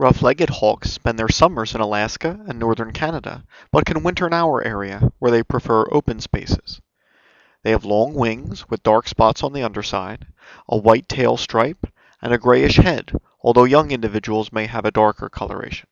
Rough-legged hawks spend their summers in Alaska and northern Canada, but can winter in our area, where they prefer open spaces. They have long wings, with dark spots on the underside, a white tail stripe, and a grayish head, although young individuals may have a darker coloration.